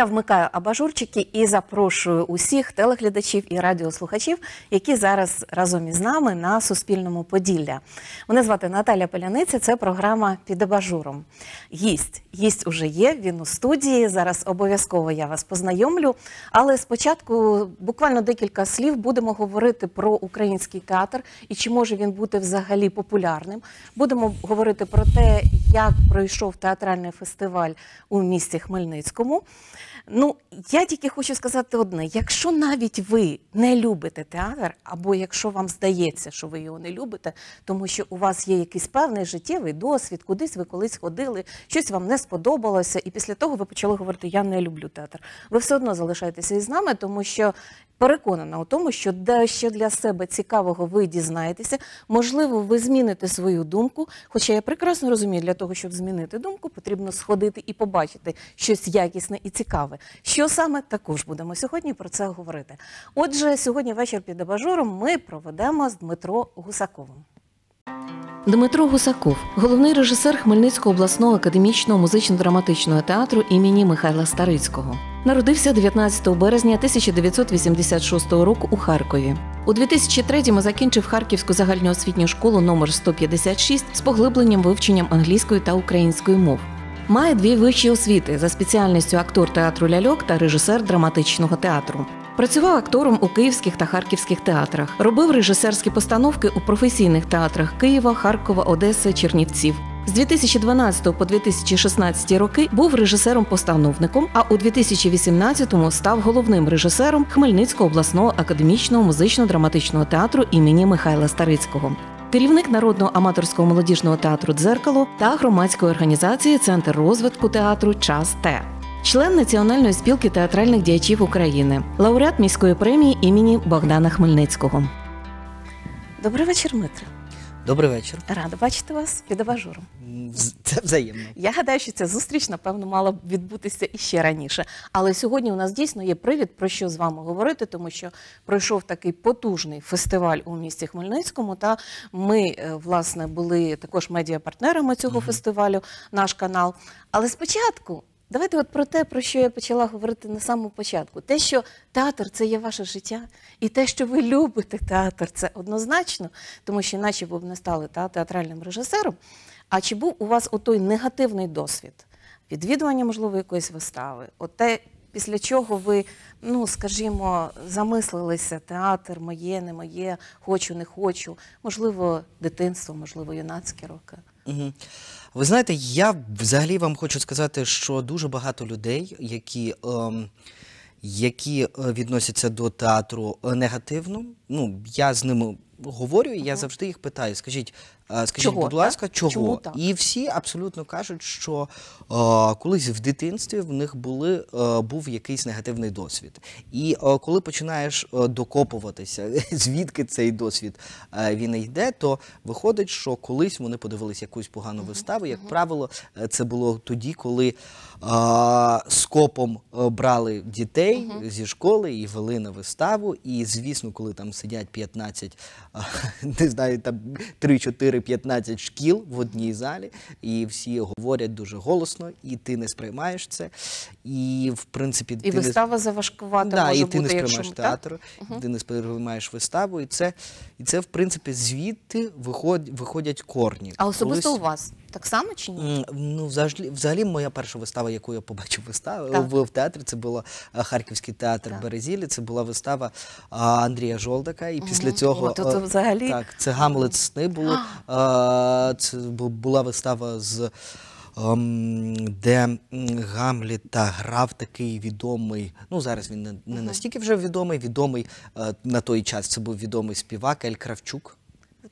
Я вмикаю абажурчики і запрошую усіх телеглядачів і радіослухачів, які зараз разом із нами на Суспільному Поділля. Мене звати Наталя Поляниця. Це програма під абажуром. Гість. Гість уже є. Він у студії. Зараз обов'язково я вас познайомлю. Але спочатку буквально декілька слів будемо говорити про український театр і чи може він бути взагалі популярним. Будемо говорити про те, як пройшов театральний фестиваль у місті Хмельницькому. Ну, я тільки хочу сказати одне: якщо навіть ви не любите театр, або якщо вам здається, що ви його не любите, тому що у вас є якийсь певний життєвий досвід, кудись ви колись ходили, щось вам не сподобалося, і після того ви почали говорити Я не люблю театр. Ви все одно залишаєтеся із нами, тому що переконана у тому, що дещо для себе цікавого ви дізнаєтеся. Можливо, ви зміните свою думку. Хоча я прекрасно розумію, для того, щоб змінити думку, потрібно сходити і побачити щось якісне і цікаве. Що саме також будемо сьогодні про це говорити. Отже, сьогодні вечір під абажуром ми проведемо з Дмитро Гусаковим. Дмитро Гусаков, головний режисер Хмельницького обласного академічного музично-драматичного театру імені Михайла Старицького. Народився 19 березня 1986 року у Харкові. У 2003-му закінчив Харківську загальноосвітню школу номер 156 з поглибленням вивченням англійської та української мов. Має дві вищі освіти за спеціальністю актор театру ляльок та режисер драматичного театру. Працював актором у київських та харківських театрах. Робив режисерські постановки у професійних театрах Києва, Харкова, Одеси, Чернівців. З 2012 по 2016 роки був режисером-постановником, а у 2018-му став головним режисером Хмельницького обласного академічного музично-драматичного театру імені Михайла Старицького. Керівник народного аматорського молодіжного театру Дзеркало та громадської організації Центр розвитку театру Час Т. Член Національної спілки театральних діячів України, лауреат міської премії імені Богдана Хмельницького. Добрий вечір, Дмитре. Добрий вечір. Рада бачити вас під абажуром. Це взаємно. Я гадаю, що ця зустріч, напевно, мала б відбутися іще раніше. Але сьогодні у нас дійсно є привід про що з вами говорити, тому що пройшов такий потужний фестиваль у місті Хмельницькому. Та ми, е, власне, були також медіапартнерами цього фестивалю, наш канал. Але спочатку. Давайте от про те, про що я почала говорити на самому початку. Те, що театр це є ваше життя, і те, що ви любите театр, це однозначно, тому що іначе ви б не стали та, театральним режисером. А чи був у вас отой негативний досвід? Відвідування, можливо, якоїсь вистави? От те, після чого ви, ну скажімо, замислилися, театр моє, не моє, хочу, не хочу, можливо, дитинство, можливо, юнацькі роки. Угу. Ви знаєте, я взагалі вам хочу сказати, що дуже багато людей, які, ем, які е, відносяться до театру е, негативно, ну я з ними говорю, і я завжди їх питаю: скажіть, скажіть, Чого, будь ласка, так? чого? Чому так? І всі абсолютно кажуть, що е, колись в дитинстві в них були, е, був якийсь негативний досвід. І е, коли починаєш е, докопуватися, звідки цей досвід е, він йде, то виходить, що колись вони подивилися якусь погану виставу. Як правило, е, це було тоді, коли е, скопом е, брали дітей зі школи і вели на виставу. І звісно, коли там сидять 15, е, не знаю, там 3, 4, 15 шкіл в одній залі, і всі говорять дуже голосно, і ти не сприймаєш це. І в принципі І ти не- вистава заважкувата да, може і ти бути, не якщо сприймаєш так? театр, ти не сприймаєш виставу, і це, і це в принципі звідти виход, виходять корні. А особисто Колись- у вас так само чи ні? Ну, взагалі, взагалі, моя перша вистава, яку я побачив виставу Так. в, в театрі, це була е, Харківський театр Так. Березілі. Це була вистава Андрія Жолдака. І після цього О, то е, взагалі- так, це Гамлет сни було. А, це була вистава з. ем, Де Гамліта грав такий відомий, ну зараз він не, не настільки вже відомий, відомий е, на той час це був відомий співак Ель Кравчук.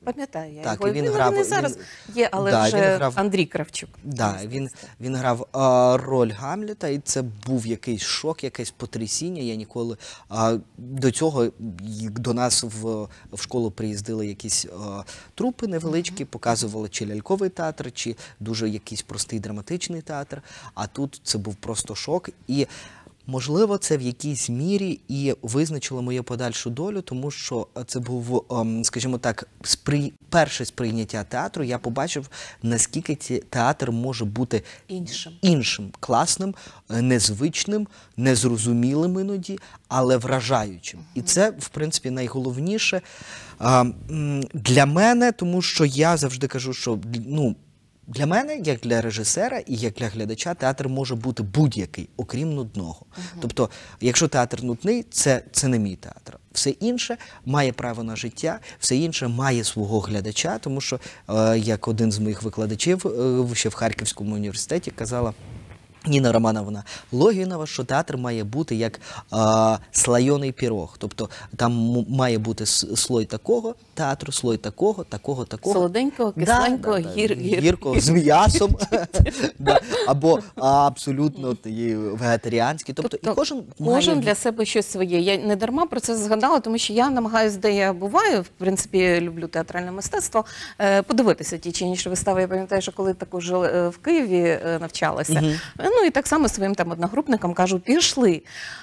Пам'ятаю я Так, його. він він, грав- не зараз він- є, але Да, вже він грав- Андрій Кравчук. Да, він, він грав а, роль Гамлета, і це був якийсь шок, якесь потрясіння. Я ніколи а, до цього до нас в, в школу приїздили якісь а, трупи невеличкі, показували чи ляльковий театр, чи дуже якийсь простий драматичний театр. А тут це був просто шок. І Можливо, це в якійсь мірі і визначило мою подальшу долю, тому що це був, ем, скажімо так, спри... перше сприйняття театру. Я побачив, наскільки ці- театр може бути Іншим. іншим, класним, е, незвичним, незрозумілим іноді, але вражаючим. І це, в принципі, найголовніше для мене, тому що я завжди кажу, що ну. Для мене, як для режисера і як для глядача, театр може бути будь-який, окрім нудного. Тобто, якщо театр нудний, це, це не мій театр. Все інше має право на життя, все інше має свого глядача, тому що, е, як один з моїх викладачів е, ще в Харківському університеті казала. Ніна Романовна Логінова, що театр має бути як а, слайоний пірог. Тобто там має бути слой такого театру, слой такого, такого, такого. Солоденького, кисленького, гір- гір- гіркого з м'ясом. Або абсолютно вегетаріанський. Тобто, і кожен має для себе щось своє. Я не дарма про це згадала, тому що я намагаюся, де я буваю, в принципі, люблю театральне мистецтво, е, подивитися ті чи інші вистави. Я пам'ятаю, що коли також е, в Києві е, навчалася. Ну і так само своїм там одногрупникам кажу, пішли.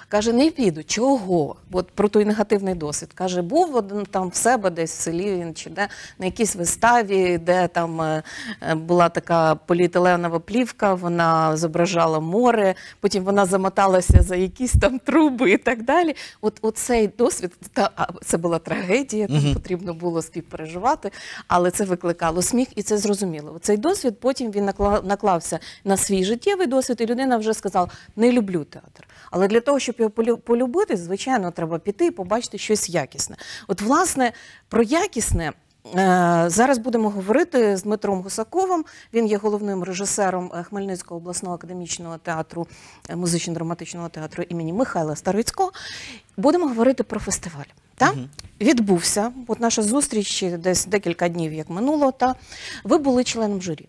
Каже, не піду. Чого? От про той негативний досвід. Каже, був один там в себе десь в селі він чи де на якійсь виставі, де там е, е, була така поліетиленова плівка, вона зображала море, потім вона замоталася за якісь там труби і так далі. От оцей досвід, та а, це була трагедія, там потрібно було співпереживати, але це викликало сміх, і це зрозуміло. Цей досвід потім він накла- наклався на свій життєвий досвід, і людина вже сказала: не люблю театр. Але для того, щоб його полю- полюбити, звичайно, треба піти і побачити щось якісне. От, власне, про якісне. Е, Зараз будемо говорити з Дмитром Гусаковим. Він є головним режисером е, Хмельницького обласного академічного театру, е, музично-драматичного театру імені Михайла Старицького. Будемо говорити про фестиваль. Та? Відбувся. От наша зустріч десь декілька днів, як минуло. Та ви були членом журі.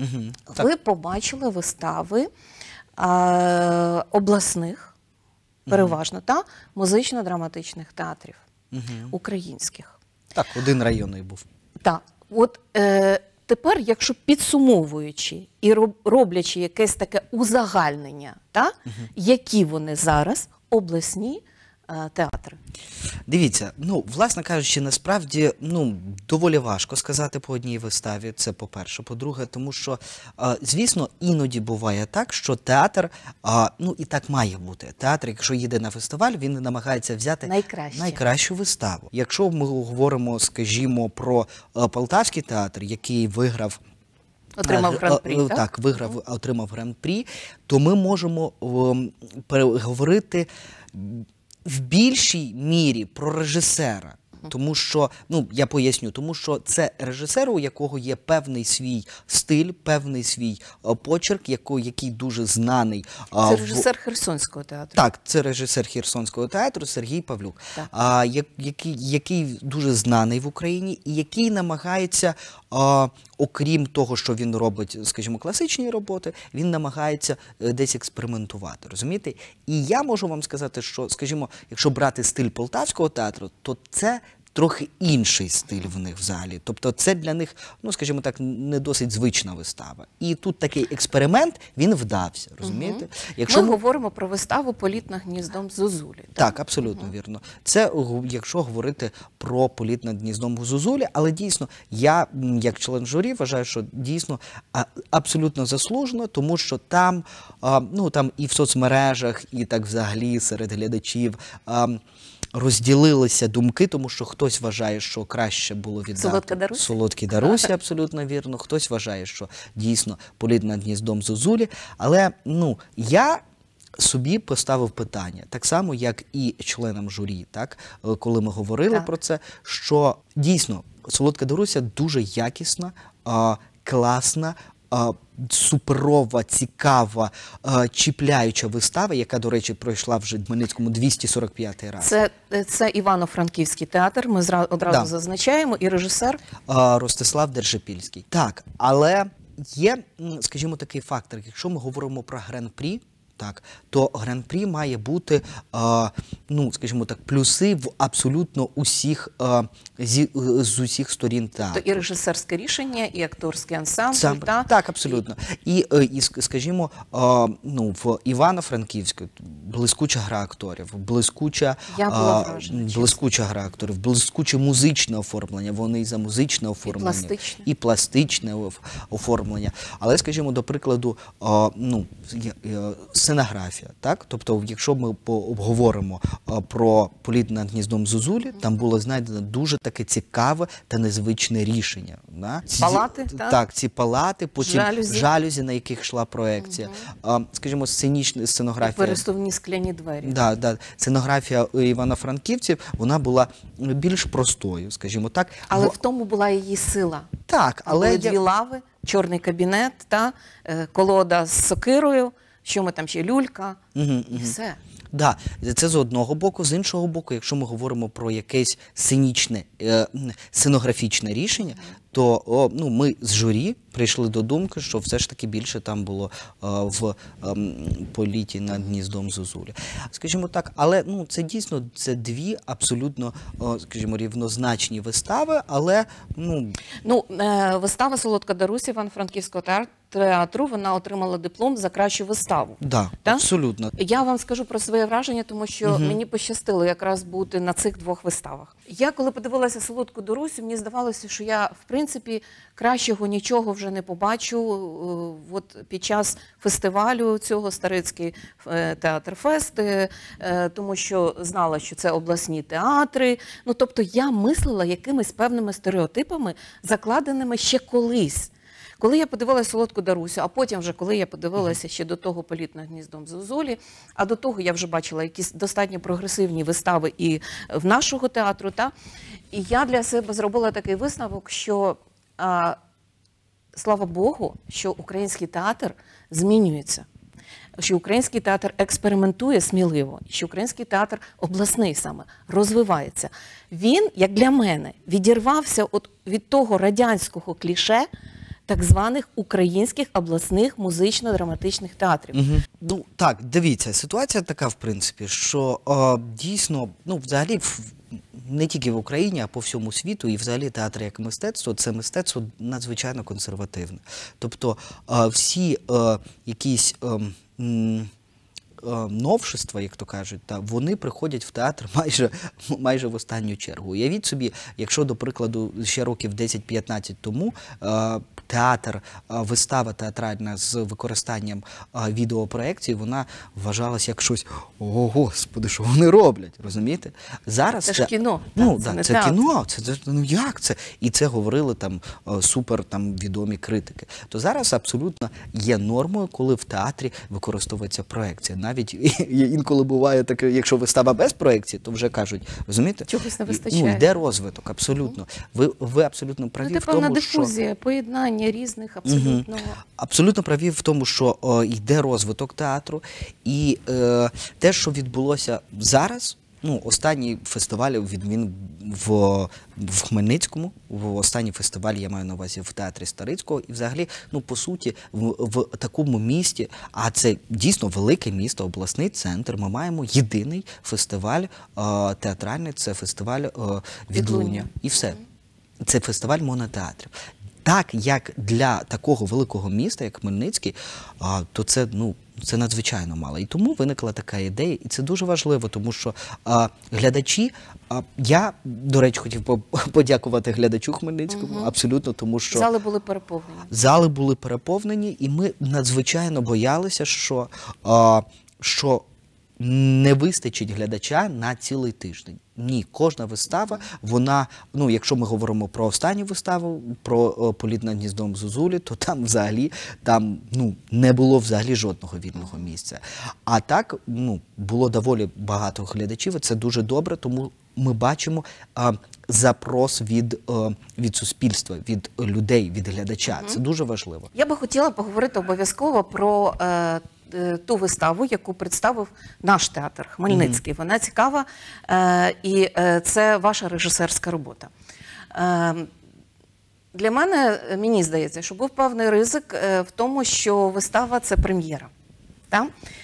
Мгм. Ви побачили вистави е, обласних, переважно, та музично-драматичних театрів українських. Так, один районний був. Так, от е, тепер, якщо підсумовуючи і роб- роблячи якесь таке узагальнення, та, які вони зараз обласні театри? Дивіться, ну, власне кажучи, насправді ну, доволі важко сказати по одній виставі. Це по-перше. По-друге, тому що, е, звісно, іноді буває так, що театр, е, ну і так має бути. Театр, якщо їде на фестиваль, він намагається взяти Найкраще. найкращу виставу. Якщо ми говоримо, скажімо, про е, Полтавський театр, який виграв Отримав Е, гран-прі, е, так? Так, виграв, отримав гран-прі, то ми можемо ем, переговорити в більшій мірі про режисера. Тому що, ну я поясню, тому що це режисер, у якого є певний свій стиль, певний свій е, почерк, яко- який дуже знаний. Це режисер Херсонського театру. так, це режисер Херсонського театру Сергій Павлюк, а, який, який дуже знаний в Україні і який намагається, окрім того, що він робить, скажімо, класичні роботи, він намагається е, десь експериментувати. Розумієте? І я можу вам сказати, що, скажімо, якщо брати стиль полтавського театру, то це. Трохи інший стиль в них взагалі. Тобто це для них, ну скажімо так, не досить звична вистава. І тут такий експеримент він вдався. Розумієте? якщо Ми говоримо про виставу Політ над гніздом Зозулі. Так, абсолютно вірно. Це якщо говорити про політ над гніздом Гузузулі, але дійсно я, як член журі, вважаю, що дійсно абсолютно заслужено, тому що там, ну там і в соцмережах, і так взагалі серед глядачів. Розділилися думки, тому що хтось вважає, що краще було віддати Солодка Даруся? солодкі Дарусі, абсолютно вірно. Хтось вважає, що дійсно політ над гніздом Зозулі. Але ну я собі поставив питання, так само, як і членам журі, так е, коли ми говорили Так. про це, що дійсно солодка Даруся дуже якісна, класна. Суперова, цікава, чіпляюча вистава, яка, до речі, пройшла вже в Хмельницькому 245 раз. Це, це Івано-Франківський театр. Ми зра- одразу Да. зазначаємо, і режисер Ростислав Держипільський. Так, але є, скажімо, такий фактор. Якщо ми говоримо про гран-прі, так, то гран-прі має бути, е, ну скажімо так, плюси в абсолютно усіх е, зі, з усіх сторін То театру. і режисерське рішення, і акторський ансамбль. Сам, та? так, абсолютно. І, е, і скажімо, е, ну, в Івано-Франківську блискуча гра акторів, блискуча, Я була е, вражена, блискуча гра акторів, блискуче музичне оформлення. Вони і за музичне оформлення, пластичне. і пластичне оформлення. Але, скажімо, до прикладу, е, ну, е, сценографія, так? Тобто, якщо ми пообговоримо е, про політ над гніздом Зозулі, там було знайдено дуже таке цікаве та незвичне рішення. Да? Ці- Палати, так? так, ці палати, потім Жалюзі. жалюзі, на яких йшла проекція. А, скажімо, сценічна сценографія. пересувні скляні двері. Да, да, сценографія у Івано-Франківців вона була більш простою, скажімо так. Але В- в тому була її сила. так, Але але дві лави, чорний кабінет, та е, колода з сокирою, що ми там ще люлька, і все. Да, це з одного боку. З іншого боку, якщо ми говоримо про якесь сценічне, е, м, сценографічне рішення, то о, ну, ми з журі прийшли до думки, що все ж таки більше там було е, в ем, політі над гніздом Зозулі. Скажімо так, але ну, це дійсно це дві абсолютно, о, скажімо, рівнозначні вистави, але ну, Ну, е, вистава Солодка Дарусь Івано-Франківського теар- театру, вона отримала диплом за кращу виставу. да, Так? абсолютно. Я вам скажу про своє враження, тому що мені пощастило якраз бути на цих двох виставах. Я коли подивилася солодку Дорусю, мені здавалося, що я в принципі кращого нічого вже не побачу. е, От під час фестивалю цього Старицький е, театр фест, е, тому що знала, що це обласні театри. Ну тобто я мислила якимись певними стереотипами, закладеними ще колись. Коли я подивилася солодку Дарусю, а потім, вже коли я подивилася ще до того політ над гніздом Зозулі, а до того я вже бачила якісь достатньо прогресивні вистави і в нашого театру. Та? І я для себе зробила такий висновок, що а, слава Богу, що український театр змінюється. Що український театр експериментує сміливо, що український театр обласний саме розвивається. Він, як для мене, відірвався від того радянського кліше так званих українських обласних музично-драматичних театрів. Ну так, дивіться, ситуація така, в принципі, що е, дійсно, ну, взагалі, не тільки в Україні, а по всьому світу, і взагалі театр як мистецтво, це мистецтво надзвичайно консервативне. Тобто е, всі е, якісь. е, м, е, Новшества, як то кажуть, та вони приходять в театр майже, майже в останню чергу. Уявіть собі, якщо, до прикладу, ще років 10-15 тому е, театр, е, вистава театральна з використанням е, відеопроекцій, вона вважалася як щось, о господи, що вони роблять, розумієте? Зараз Це ж кіно, Ну, так, це да, не це театр. кіно, це, це ну як це? І це говорили там е, супер там відомі критики. То зараз абсолютно є нормою, коли в театрі використовується проекція. Навіть інколи буває таке, якщо вистава без проекції, то вже кажуть, розумієте? Чогось не вистачає. Ну, йде розвиток, абсолютно. Ви, ви абсолютно праві Ну, в певна тому, що дифузія, поєднання різних абсолютно. Абсолютно праві в тому, що о, йде розвиток театру, і е, те, що відбулося зараз. Ну, останній фестиваль від він в, в Хмельницькому, в останній фестиваль я маю на увазі в театрі Старицького, і взагалі, ну по суті, в, в такому місті, а це дійсно велике місто, обласний центр. Ми маємо єдиний фестиваль е, театральний, це фестиваль е, відлуння. І все. Це фестиваль монотеатрів. Так як для такого великого міста, як Хмельницький, а, то це ну. Це надзвичайно мало. І тому виникла така ідея, і це дуже важливо, тому що а, глядачі, а, я, до речі, хотів по- подякувати глядачу Хмельницькому, абсолютно, тому що Зали були переповнені. зали були переповнені, і ми надзвичайно боялися, що, а, що не вистачить глядача на цілий тиждень. Ні, кожна вистава, вона, ну, якщо ми говоримо про останню виставу, про політ над гніздом Зозулі, то там взагалі там, ну, не було взагалі жодного вільного місця. А так ну, було доволі багато глядачів, і це дуже добре, тому ми бачимо а, запрос від, е, від суспільства, від людей, від глядача. Це дуже важливо. Я би хотіла поговорити обов'язково про е, е, ту виставу, яку представив наш театр Хмельницький. Вона цікава, е, і е, це ваша режисерська робота. Е, для мене, е, мені здається, що був певний ризик е, в тому, що вистава це прем'єра.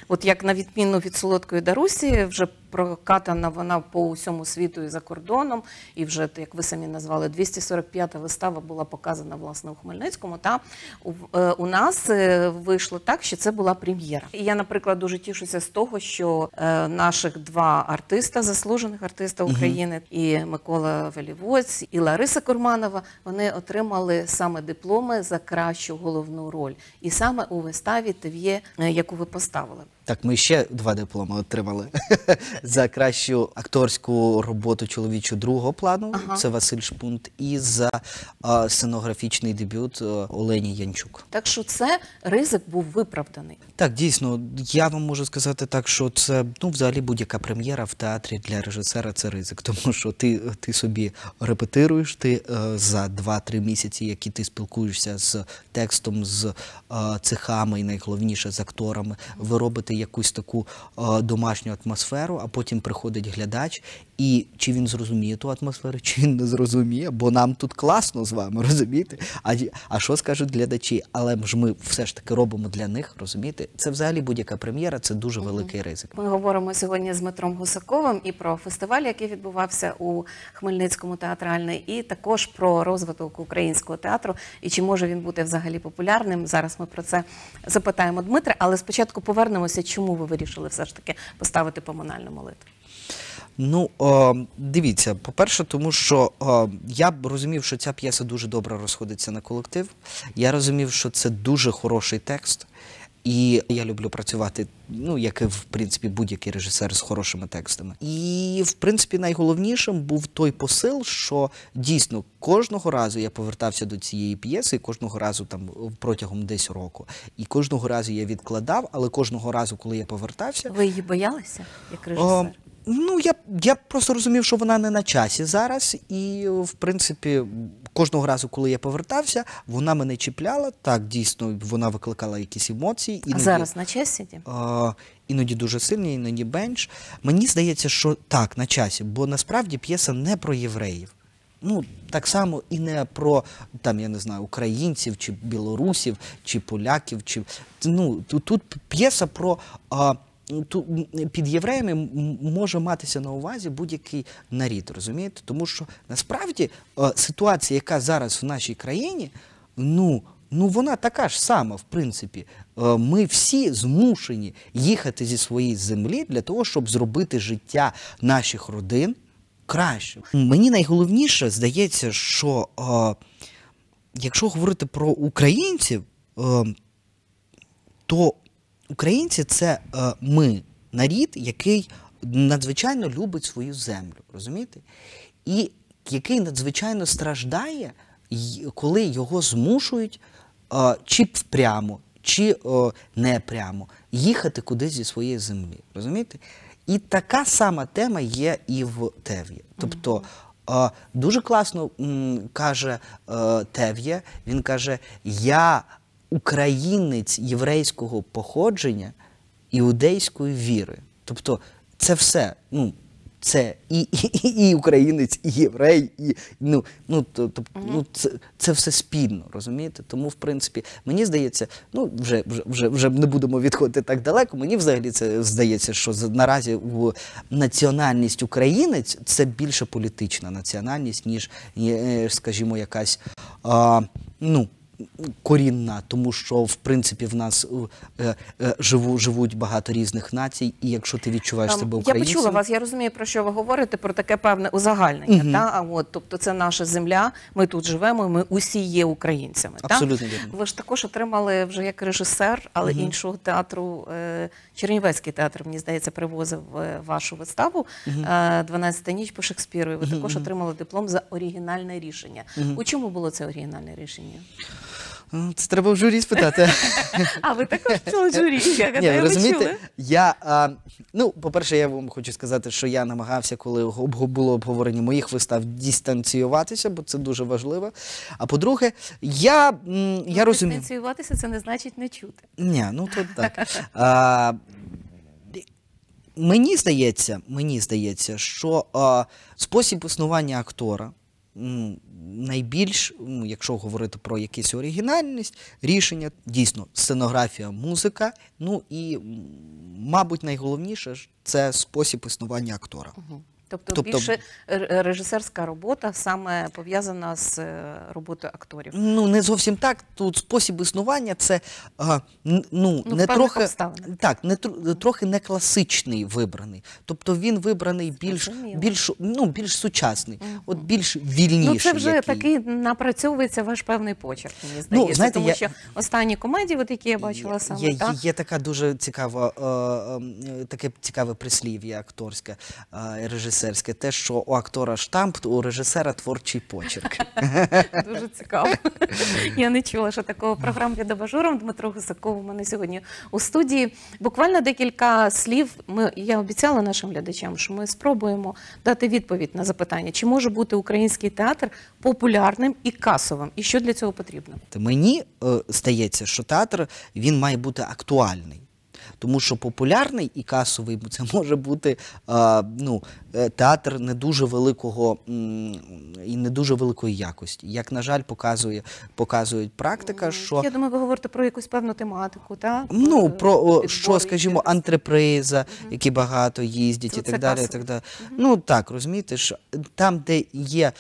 От як на відміну від солодкої Дарусі, вже прокатана вона по усьому світу і за кордоном, і вже, як ви самі назвали, 245-та вистава була показана власне у Хмельницькому. Та у, е, у нас е, вийшло так, що це була прем'єра. І я, наприклад, дуже тішуся з того, що е, наших два артиста, заслужених артиста України, і Микола Велівоць, і Лариса Курманова, вони отримали саме дипломи за кращу головну роль. І саме у виставі «Тев'є», яку ви поставили. Так, ми ще два дипломи отримали за кращу акторську роботу чоловічу другого плану. Ага. Це Василь Шпунт, і за а, сценографічний дебют е, Олені Янчук. Так що це ризик був виправданий. Так, дійсно, я вам можу сказати так, що це ну, взагалі будь-яка прем'єра в театрі для режисера це ризик, тому що ти, ти собі репетируєш, ти е, за 2-3 місяці, які ти спілкуєшся з текстом, з е, цехами і найголовніше з акторами, ви робите якусь таку е, домашню атмосферу, а потім приходить глядач, і чи він зрозуміє ту атмосферу, чи він не зрозуміє, бо нам тут класно з вами, розумієте? А, а що скажуть глядачі? Але ж ми все ж таки робимо для них, розумієте? Це взагалі будь-яка прем'єра, це дуже великий ризик. Ми говоримо сьогодні з Дмитром Гусаковим і про фестиваль, який відбувався у Хмельницькому театральний, і також про розвиток українського театру і чи може він бути взагалі популярним. Зараз ми про це запитаємо Дмитра, але спочатку повернемося, чому ви вирішили все ж таки поставити поминальну молитву. Ну, о, дивіться, по-перше, тому що о, я б розумів, що ця п'єса дуже добре розходиться на колектив. Я розумів, що це дуже хороший текст. І я люблю працювати, ну, як і в принципі будь-який режисер з хорошими текстами. І в принципі найголовнішим був той посил, що дійсно кожного разу я повертався до цієї п'єси, кожного разу там протягом десь року. І кожного разу я відкладав, але кожного разу, коли я повертався, Ви її боялися як о, режисер? Ну, я, я просто розумів, що вона не на часі зараз, і в принципі, кожного разу, коли я повертався, вона мене чіпляла. Так, дійсно, вона викликала якісь емоції. А зараз на часі? Е, іноді дуже сильні, іноді менш. Мені здається, що так, на часі, бо насправді п'єса не про євреїв. Ну, так само і не про там, я не знаю, українців, чи білорусів, чи поляків, чи ну тут, п'єса про. М, під євреями може матися на увазі будь-який нарід, розумієте? Тому що насправді е, ситуація, яка зараз в нашій країні, ну, ну вона така ж сама, в принципі. Е, Ми всі змушені їхати зі своєї землі для того, щоб зробити життя наших родин кращим. Мені найголовніше здається, що е, якщо говорити про українців, е, то українці це е, ми, нарід, який надзвичайно любить свою землю, розумієте? І який надзвичайно страждає, коли його змушують е, чи прямо, чи е, не прямо їхати кудись зі своєї землі. Розумієте? І така сама тема є і в Тев'ї. Тобто е, дуже класно м, каже е, Тев'є, він каже: Я українець єврейського походження іудейської віри. Тобто це все. Ну, це і, і, і українець, і єврей, і ну, ну, то, то, ну це, це все спільно, розумієте? Тому, в принципі, мені здається, ну вже, вже, вже, вже не будемо відходити так далеко. Мені взагалі це здається, що наразі національність українець це більше політична національність, ніж, е, скажімо, якась а, ну, корінна, тому що в принципі в нас е, е, живу, живуть багато різних націй, і якщо ти відчуваєш Там, себе я почула вас, я розумію, про що ви говорите, про таке певне узагальнення. Та? А от, тобто це наша земля, ми тут живемо, ми усі є українцями. Абсолютно та? вірно. Ви ж також отримали вже як режисер, але іншого театру. Е, Чернівецький театр, мені здається, привозив е, вашу виставу е, «12 ніч по Шекспіру. І ви також отримали диплом за оригінальне рішення. У чому було це оригінальне рішення? М, це треба в журі спитати. А ви також чули журі? Я Ні, розумієте, я а, ну, по-перше, я вам хочу сказати, що я намагався, коли було обговорення моїх вистав, дистанціюватися, бо це дуже важливо. А по-друге, я, м, я розумію. Дистанціюватися це не значить не чути. Ні, ну тут так. А, мені здається, мені здається, що а, спосіб існування актора найбільш, якщо говорити про якісь оригінальність, рішення дійсно сценографія, музика. Ну і, мабуть, найголовніше це спосіб існування актора. Тобто, Тобто- більше режисерська робота саме пов'язана з е, роботою акторів. Ну, не зовсім так. Тут спосіб існування це а, ну, Ну, не трохи так, не трохи не класичний вибраний. Тобто він вибраний більш, більш, ну, більш сучасний, от більш вільніший. Ну, це вже який. такий напрацьовується ваш певний почерк, мені здається. знаєте, тому я- що останні комедії, от які я бачила саме, Є, так? є така дуже цікава, е, е, таке цікаве прислів'я акторське, е, режисерське, те, що у актора штамп, у режисера творчий почерк. Дуже цікаво. Я не чула, що такого програм під абажуром. Дмитро Гусаков у мене сьогодні у студії. Буквально декілька слів. Ми я обіцяла нашим глядачам, що ми спробуємо дати відповідь на запитання, чи може бути український театр популярним і касовим, і що для цього потрібно. Мені е, здається, що театр він має бути актуальний. Тому що популярний і касовий це може бути е, ну, е, театр не дуже великого і не дуже великої якості. Як, на жаль, показує, показує практика, що Я думаю, ви говорите про якусь певну тематику, так? Ну, Е, про підбори що, скажімо, антреприза, які багато їздять Це- і так далі. І так далі. Ну так, розумієте, що там, де є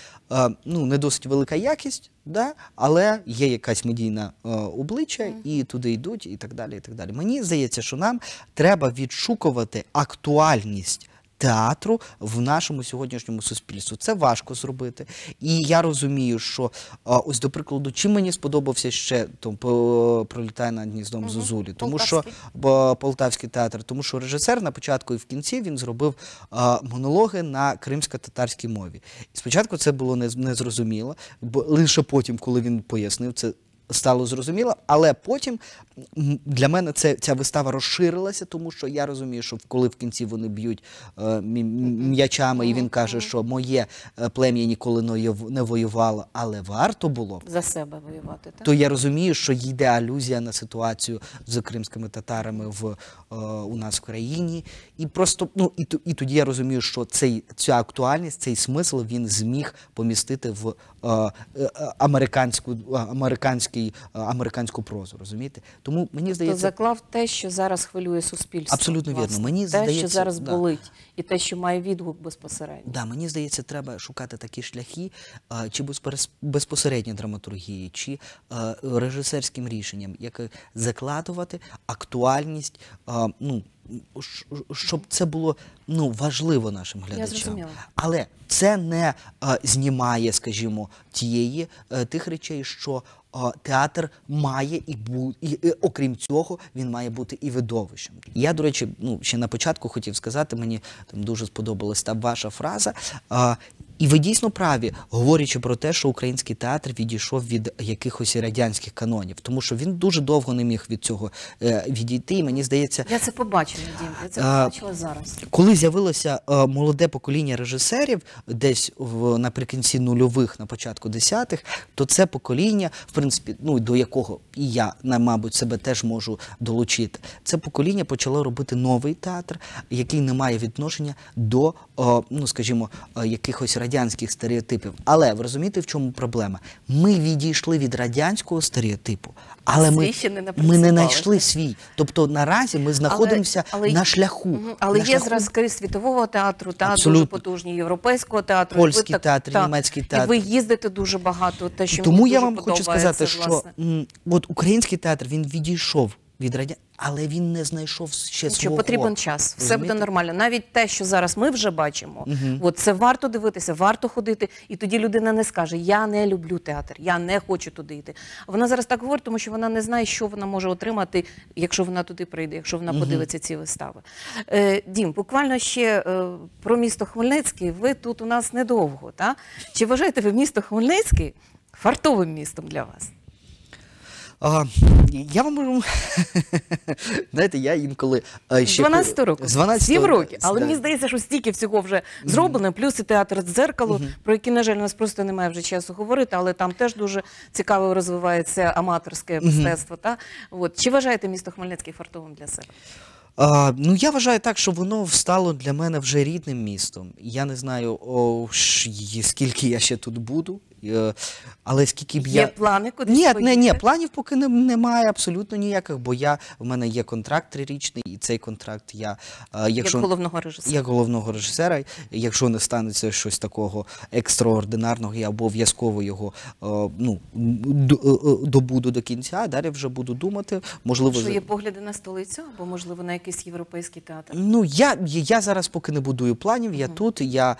ну, не досить велика якість, да, але є якась медійна е, обличчя, і туди йдуть, і так далі. І так далі. Мені здається, що нам треба відшукувати актуальність. Театру в нашому сьогоднішньому суспільстві це важко зробити, і я розумію, що ось до прикладу, чим мені сподобався ще там пролітає над гніздом Зозулі, тому що Полтавський. бо Полтавський театр, тому що режисер на початку і в кінці він зробив монологи на кримсько-татарській мові. І спочатку це було не, незрозуміло, бо лише потім, коли він пояснив це. Стало зрозуміло, але потім для мене це, ця вистава розширилася, тому що я розумію, що коли в кінці вони б'ють е, м'ячами, і він каже, що моє е, плем'я ніколи не воюв- не воювало, але варто було за себе воювати, так? то я розумію, що йде алюзія на ситуацію з кримськими татарами в, е, у нас в країні. І просто ну і, і тоді я розумію, що цей, ця актуальність, цей смисл він зміг помістити в американську, е, американський, е, американську прозу. Розумієте? Тому мені То здається, заклав те, що зараз хвилює суспільство. Абсолютно вірно. Мені те, що зараз да. болить, і те, що має відгук безпосередньо. Да, мені здається, треба шукати такі шляхи, чи безпосередньо драматургії, чи режисерським рішенням, як е, закладувати актуальність, ну, щоб це було ну, важливо нашим глядачам. Але це не е, знімає, скажімо, тієї е, тих речей, що театр має і бу і, і, окрім цього, він має бути і видовищем. Я, до речі, ну ще на початку хотів сказати, мені там дуже сподобалась та ваша фраза. А, і ви дійсно праві, говорячи про те, що український театр відійшов від якихось радянських канонів, тому що він дуже довго не міг від цього е, відійти. І мені здається, Я це побачила, Дім. Я це побачила зараз. коли з'явилося е, молоде покоління режисерів, десь в наприкінці нульових, на початку десятих, то це покоління, в принципі, ну до якого і я, на мабуть, себе теж можу долучити. Це покоління почало робити новий театр, який не має відношення до, ну скажімо, якихось радянських стереотипів. Але ви розумієте, в чому проблема? Ми відійшли від радянського стереотипу, але ми, ще не ми не знайшли свій. Тобто наразі ми знаходимося але- на шляху. Але на є шляху. зразки світового театру, та дуже Абсолютно. потужні європейського театру. Польський театр, та. німецький І театр. ви їздите дуже багато. Те, що Тому мені я дуже вам хочу подобається, сказати, що власне. м, от український театр він відійшов від радянського, але він не знайшов ще Що потрібен час, все буде нормально. Навіть те, що зараз ми вже бачимо, от це варто дивитися, варто ходити, і тоді людина не скаже: Я не люблю театр, я не хочу туди йти. Вона зараз так говорить, тому що вона не знає, що вона може отримати, якщо вона туди прийде, якщо вона подивиться ці вистави. Е, Дім, буквально ще е, про місто Хмельницький. Ви тут у нас недовго. Та? Чи вважаєте ви місто Хмельницький фартовим містом для вас? А, я вам можу. Знаєте, я інколи а, ще 12 років, З 12 7 років. Але да. мені здається, що стільки всього вже зроблено, плюс і театр дзеркало, про який, на жаль, у нас просто немає вже часу говорити, але там теж дуже цікаво розвивається аматорське мистецтво. Та? От. Чи вважаєте місто Хмельницький фартовим для себе? А, ну, я вважаю так, що воно стало для мене вже рідним містом. Я не знаю, о, ш- скільки я ще тут буду, але скільки б Є я. плани кудись Ні, не, ні, планів поки не, немає абсолютно ніяких, бо я, в мене є контракт трирічний, і цей контракт я, е, якщо Як головного режисера. як головного режисера, якщо не станеться щось такого екстраординарного, я обов'язково його е, ну, е, е, добуду до кінця, далі вже буду думати, можливо, Що є погляди на столицю або, можливо, на якийсь європейський театр? Ну, я, я зараз поки не будую планів, я тут, я, е,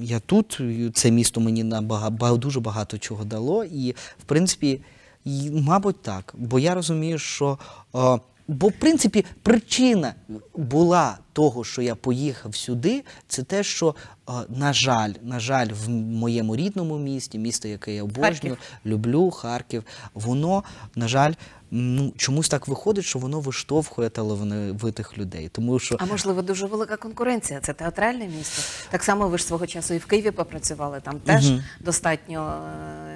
я тут, це місто мені набага, ба- дуже багато чого дало, і, в принципі, і, мабуть, так. Бо я розумію, що. О, Бо, в принципі, причина була того, що я поїхав сюди, це те, що, е, на жаль, на жаль, в моєму рідному місті, місто, яке я обожнюю, Харків. люблю Харків, воно, на жаль, ну, чомусь так виходить, що воно виштовхує талановитих людей. Тому що А можливо, дуже велика конкуренція. Це театральне місто. Так само ви ж свого часу і в Києві попрацювали. Там теж Мгм. достатньо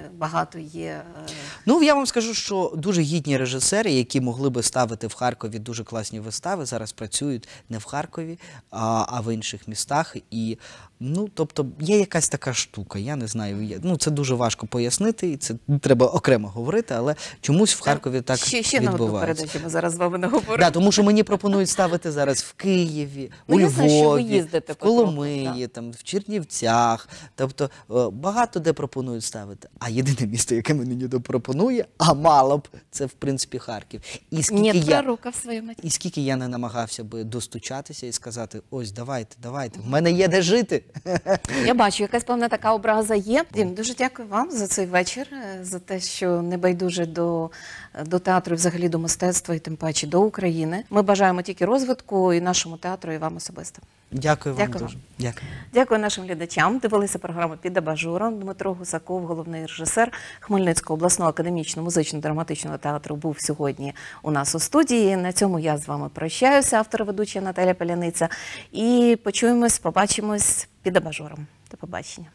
е, багато є. е, Ну, я вам скажу, що дуже гідні режисери, які могли би ставити в Харкові дуже класні вистави, зараз працюють не в Харкові, а, а в інших містах. І ну, тобто, є якась така штука. Я не знаю. Я, ну, це дуже важко пояснити, і це треба окремо говорити, але чомусь в Харкові так ще, ще на одну передачу ми зараз з вами не говоримо. Да, тому що мені пропонують ставити зараз в Києві, Ну, у я знаю, що ви Львові, їздите в Коломиї, там, в Чернівцях. Тобто е, багато де пропонують ставити. А єдине місто, яке мені не пропонує, а мало б, це в принципі Харків. І скільки Ні, я пророка в своєму і скільки я не намагався би достучатися і сказати: ось, давайте, давайте, в мене є де жити. Я бачу, якась певна така образа є. Дім, дуже дякую вам за цей вечір, е, за те, що не байдуже до, до театру, взагалі до мистецтва, і тим паче до України. Ми бажаємо тільки розвитку і нашому театру, і вам особисто. Дякую вам Дякую дуже. Дякую. Дякую нашим глядачам. Дивилися програму під абажуром. Дмитро Гусаков, головний режисер Хмельницького обласного академічного музично-драматичного театру, був сьогодні у нас у студії. На цьому я з вами прощаюся, автор ведуча Наталя Паляниця. І почуємось, побачимось під абажором. До побачення.